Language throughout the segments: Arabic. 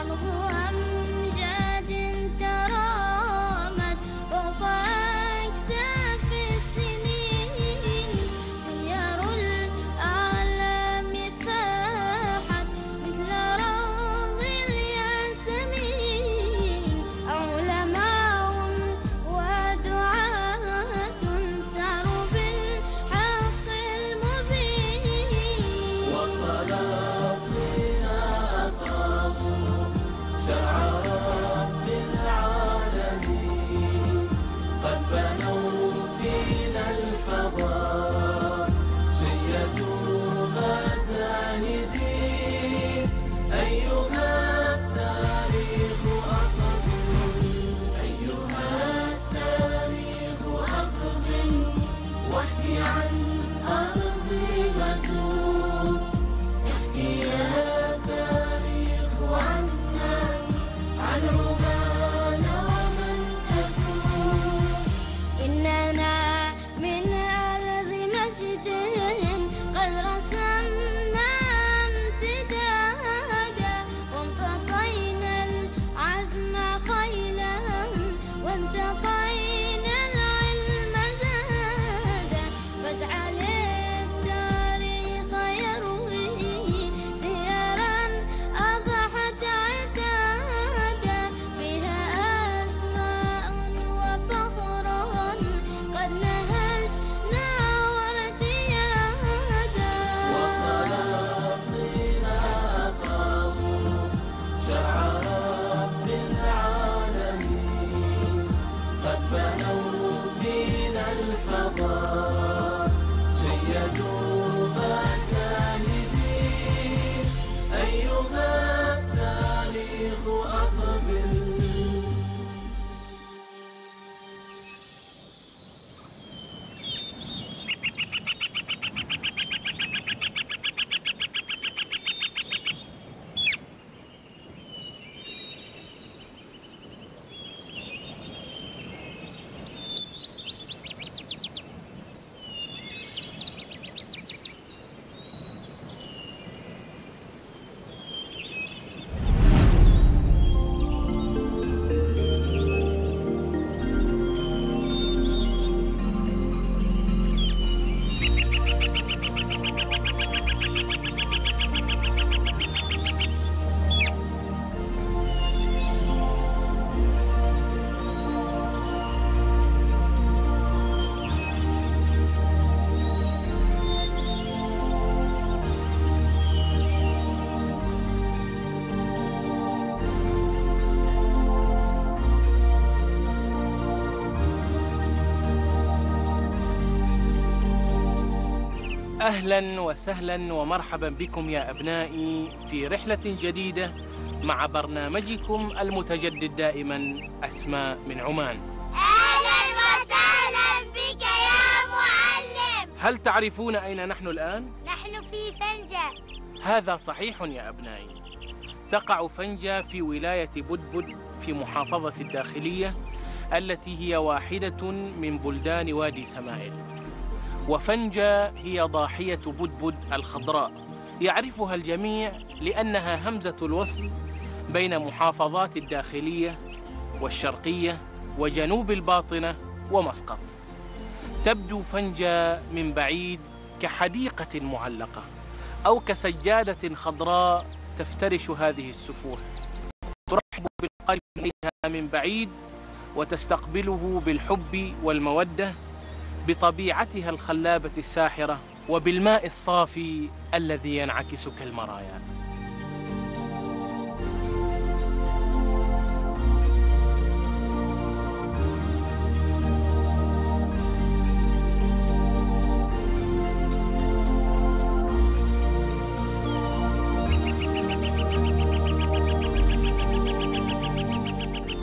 الصالحين أرض أهلا وسهلا ومرحبا بكم يا أبنائي في رحلة جديدة مع برنامجكم المتجدد دائما أسماء من عمان. أهلا وسهلا بك يا معلم. هل تعرفون أين نحن الآن؟ نحن في فنجة. هذا صحيح يا أبنائي. تقع فنجة في ولاية بدبد في محافظة الداخلية التي هي واحدة من بلدان وادي سمائل. وفنجة هي ضاحية بدبد الخضراء. يعرفها الجميع لأنها همزة الوصل بين محافظات الداخلية والشرقية وجنوب الباطنة ومسقط. تبدو فنجة من بعيد كحديقة معلقة أو كسجادة خضراء تفترش هذه السفوح ترحب بالقارب إليها من بعيد وتستقبله بالحب والمودة بطبيعتها الخلابة الساحرة وبالماء الصافي الذي ينعكس كالمرايا.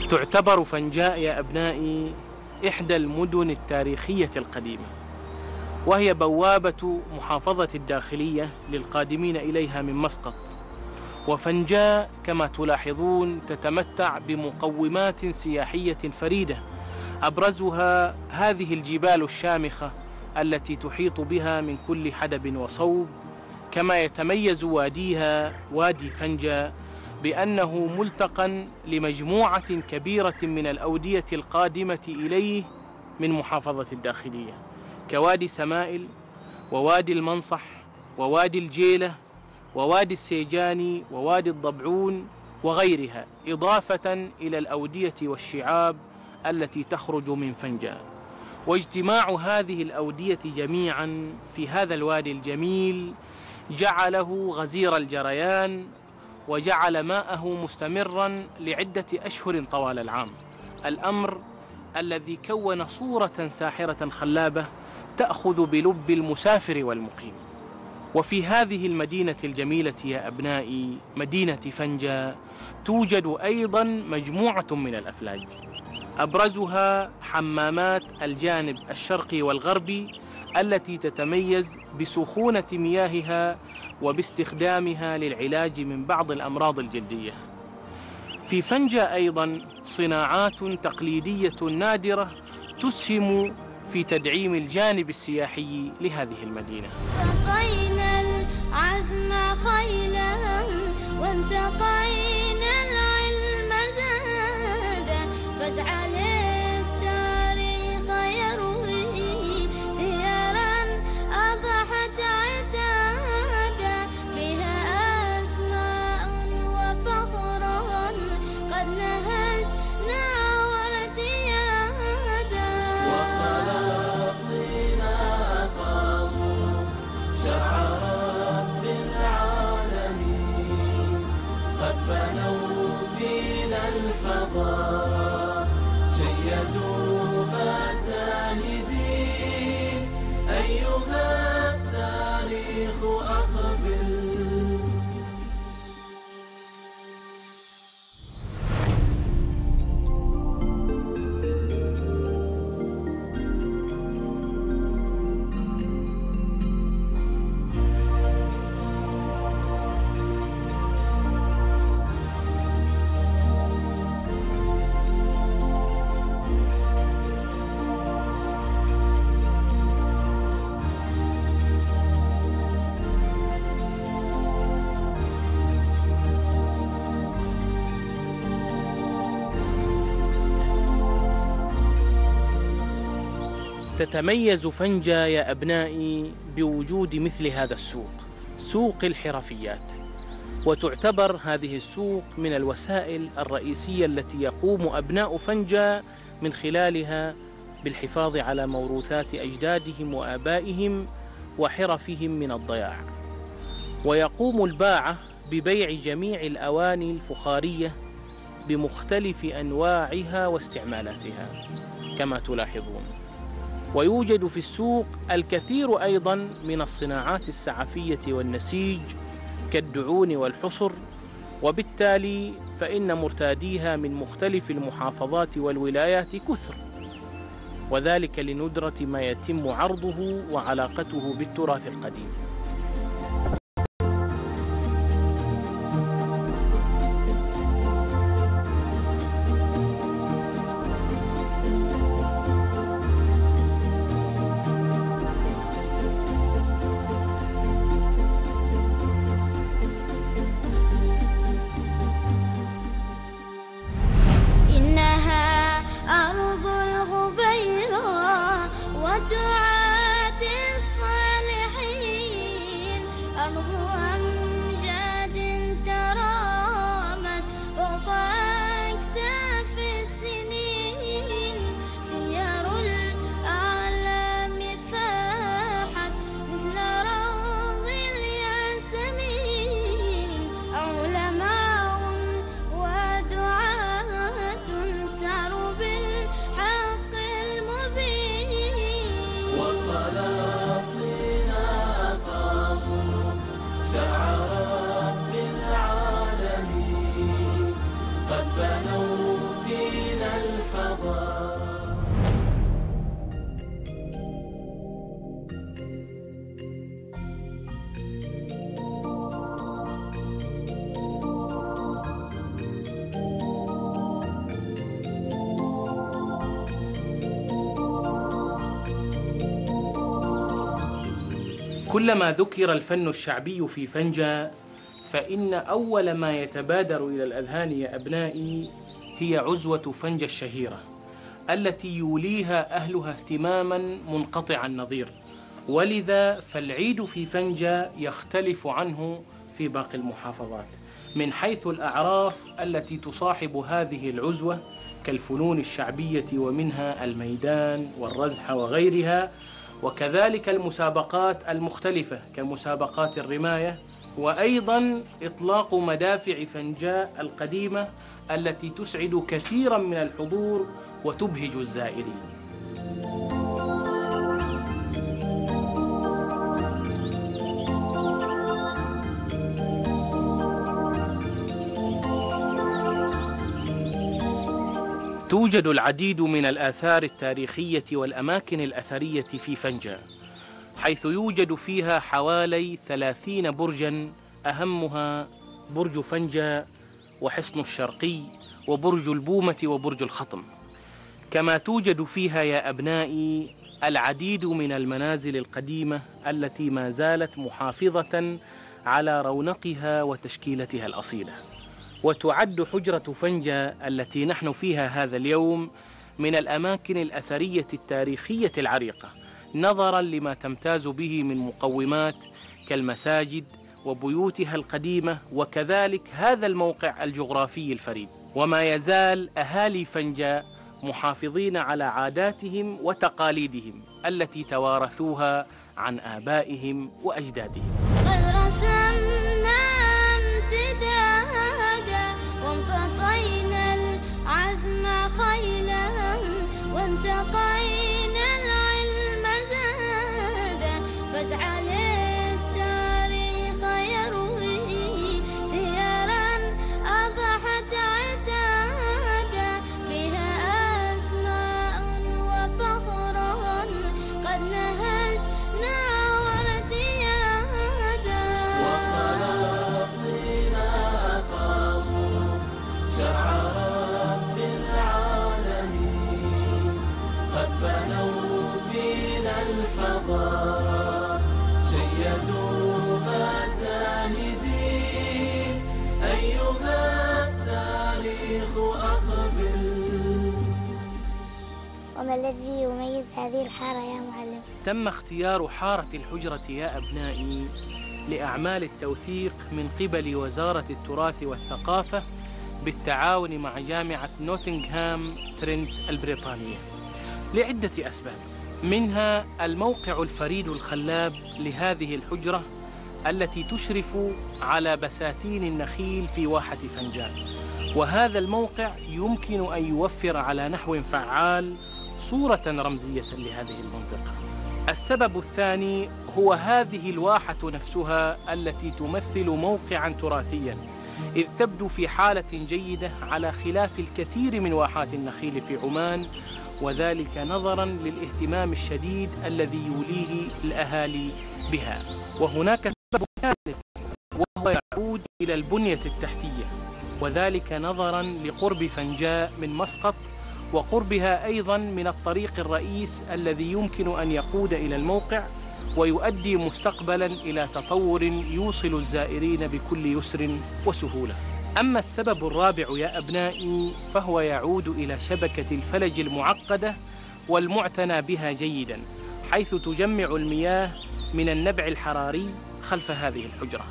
تعتبر فنجاء يا أبنائي إحدى المدن التاريخية القديمة وهي بوابة محافظة الداخلية للقادمين إليها من مسقط. وفنجاء كما تلاحظون تتمتع بمقومات سياحية فريدة أبرزها هذه الجبال الشامخة التي تحيط بها من كل حدب وصوب كما يتميز واديها وادي فنجا بأنه ملتقى لمجموعة كبيرة من الأودية القادمة إليه من محافظة الداخلية كوادي سمائل ووادي المنصح ووادي الجيلة ووادي السيجاني ووادي الضبعون وغيرها إضافة إلى الأودية والشعاب التي تخرج من فنجا واجتماع هذه الأودية جميعا في هذا الوادي الجميل جعله غزير الجريان وجعل ماءه مستمرا لعدة أشهر طوال العام. الأمر الذي كون صورة ساحرة خلابة تأخذ بلب المسافر والمقيم. وفي هذه المدينة الجميلة يا أبنائي مدينة فنجا توجد أيضا مجموعة من الأفلاج. أبرزها حمامات الجانب الشرقي والغربي التي تتميز بسخونة مياهها وباستخدامها للعلاج من بعض الأمراض الجلدية. في فنجا أيضا صناعات تقليدية نادرة تسهم في تدعيم الجانب السياحي لهذه المدينة. تتميز فنجا يا أبنائي بوجود مثل هذا السوق سوق الحرفيات. وتعتبر هذه السوق من الوسائل الرئيسية التي يقوم أبناء فنجا من خلالها بالحفاظ على موروثات أجدادهم وآبائهم وحرفهم من الضياع. ويقوم الباعة ببيع جميع الأواني الفخارية بمختلف أنواعها واستعمالاتها كما تلاحظون. ويوجد في السوق الكثير أيضا من الصناعات السعفية والنسيج كالدعون والحصر وبالتالي فإن مرتاديها من مختلف المحافظات والولايات كثر. وذلك لندرة ما يتم عرضه وعلاقته بالتراث القديم. كلما ذكر الفن الشعبي في فنجا فإن أول ما يتبادر إلى الأذهان يا أبنائي هي عزوة فنجا الشهيرة التي يوليها أهلها اهتماما منقطع النظير. ولذا فالعيد في فنجا يختلف عنه في باقي المحافظات من حيث الأعراف التي تصاحب هذه العزوة كالفنون الشعبية ومنها الميدان والرزح وغيرها وكذلك المسابقات المختلفة كمسابقات الرماية وأيضا إطلاق مدافع فنجاء القديمة التي تسعد كثيرا من الحضور وتبهج الزائرين. توجد العديد من الآثار التاريخية والأماكن الأثرية في فنجا حيث يوجد فيها حوالي ثلاثين برجا أهمها برج فنجا وحصن الشرقي وبرج البومة وبرج الخطم. كما توجد فيها يا أبنائي العديد من المنازل القديمة التي ما زالت محافظة على رونقها وتشكيلتها الأصيلة. وتعد حجرة فنجا التي نحن فيها هذا اليوم من الأماكن الأثرية التاريخية العريقة نظرا لما تمتاز به من مقومات كالمساجد وبيوتها القديمة وكذلك هذا الموقع الجغرافي الفريد. وما يزال أهالي فنجا محافظين على عاداتهم وتقاليدهم التي توارثوها عن آبائهم وأجدادهم. الذي يميز هذه الحارة يا معلم؟ تم اختيار حارة الحجرة يا أبنائي لأعمال التوثيق من قبل وزارة التراث والثقافة بالتعاون مع جامعة نوتنغهام ترنت البريطانية. لعدة أسباب. منها الموقع الفريد الخلاب لهذه الحجرة التي تشرف على بساتين النخيل في واحة فنجان. وهذا الموقع يمكن أن يوفر على نحو فعال صورة رمزية لهذه المنطقة. السبب الثاني هو هذه الواحة نفسها التي تمثل موقعا تراثيا إذ تبدو في حالة جيدة على خلاف الكثير من واحات النخيل في عمان وذلك نظرا للاهتمام الشديد الذي يوليه الأهالي بها. وهناك سبب ثالث وهو يعود إلى البنية التحتية وذلك نظرا لقرب فنجاء من مسقط وقربها أيضا من الطريق الرئيس الذي يمكن أن يقود إلى الموقع ويؤدي مستقبلا إلى تطور يوصل الزائرين بكل يسر وسهولة. أما السبب الرابع يا أبنائي فهو يعود إلى شبكة الفلج المعقدة والمعتنى بها جيدا حيث تجمع المياه من النبع الحراري خلف هذه الحجرة.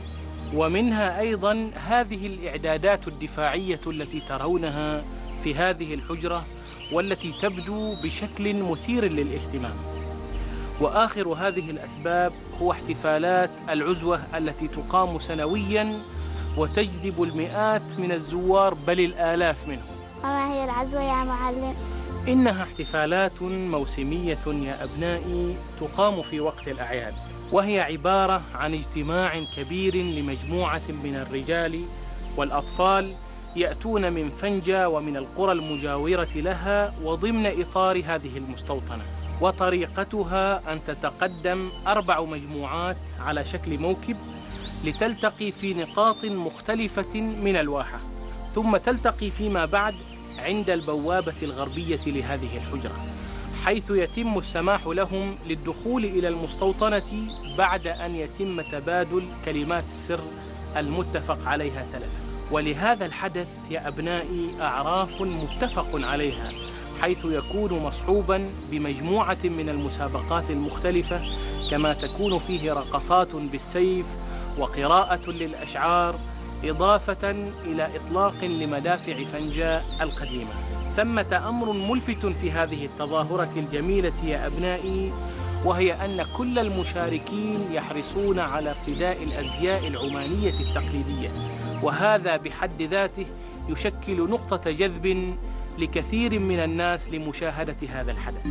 ومنها أيضا هذه الإعدادات الدفاعية التي ترونها في هذه الحجرة والتي تبدو بشكل مثير للاهتمام وآخر هذه الأسباب هو احتفالات العزوة التي تقام سنويا وتجذب المئات من الزوار بل الآلاف منهم وما هي العزوة يا معلم؟ إنها احتفالات موسمية يا أبنائي تقام في وقت الأعياد وهي عبارة عن اجتماع كبير لمجموعة من الرجال والأطفال يأتون من فنجا ومن القرى المجاورة لها وضمن إطار هذه المستوطنة. وطريقتها أن تتقدم أربع مجموعات على شكل موكب لتلتقي في نقاط مختلفة من الواحة. ثم تلتقي فيما بعد عند البوابة الغربية لهذه الحجرة حيث يتم السماح لهم للدخول إلى المستوطنة بعد أن يتم تبادل كلمات السر المتفق عليها سلفا. ولهذا الحدث يا أبنائي أعراف متفق عليها حيث يكون مصحوبا بمجموعة من المسابقات المختلفة كما تكون فيه رقصات بالسيف وقراءة للأشعار إضافة إلى إطلاق لمدافع فنجاء القديمة. ثمة أمر ملفت في هذه التظاهرة الجميلة يا أبنائي وهي أن كل المشاركين يحرصون على ارتداء الأزياء العمانية التقليدية. وهذا بحد ذاته يشكل نقطة جذب لكثير من الناس لمشاهدة هذا الحدث.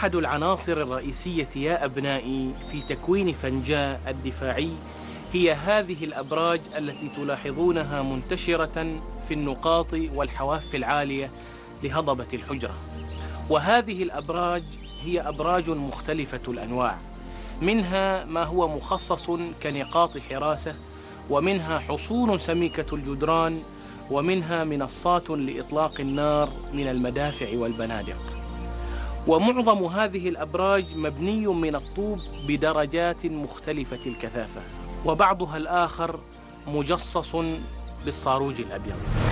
أحد العناصر الرئيسية يا أبنائي في تكوين فنجاء الدفاعي هي هذه الأبراج التي تلاحظونها منتشرة في النقاط والحواف العالية لهضبة الحجرة. وهذه الأبراج هي أبراج مختلفة الأنواع. منها ما هو مخصص كنقاط حراسة ومنها حصون سميكة الجدران ومنها منصات لإطلاق النار من المدافع والبنادق. ومعظم هذه الأبراج مبني من الطوب بدرجات مختلفة الكثافة وبعضها الآخر مجصص بالصاروج الأبيض.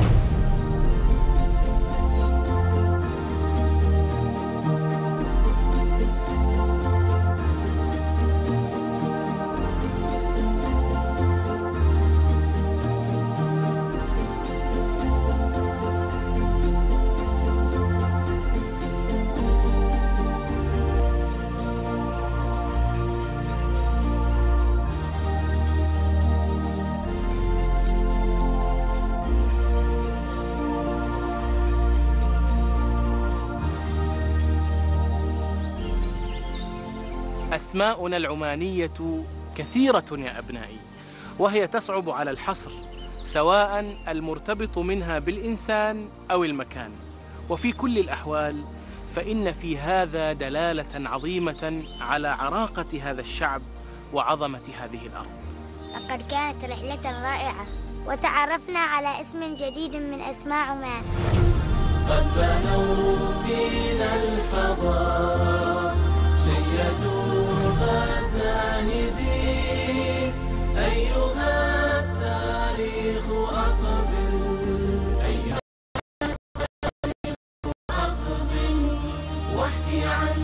أسماؤنا العمانية كثيرة يا أبنائي وهي تصعب على الحصر سواء المرتبط منها بالإنسان أو المكان. وفي كل الأحوال فإن في هذا دلالة عظيمة على عراقة هذا الشعب وعظمة هذه الأرض. لقد كانت رحلة رائعة وتعرفنا على اسم جديد من أسماء عمان. قد بنوا فينا الحضارة شيدوها زاهدين أيها التاريخ أقبل. أيها أقبل. واحكي عن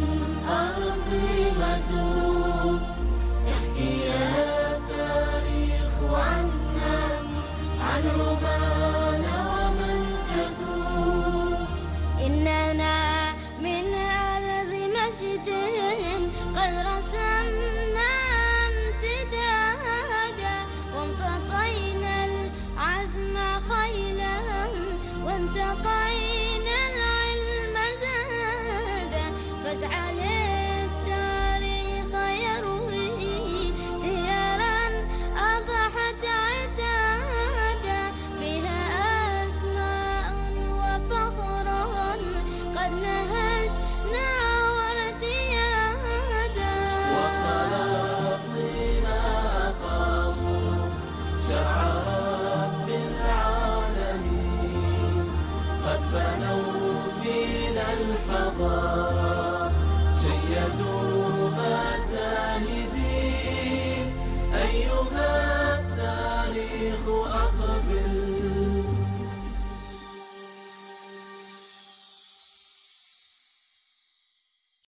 أرض مسوق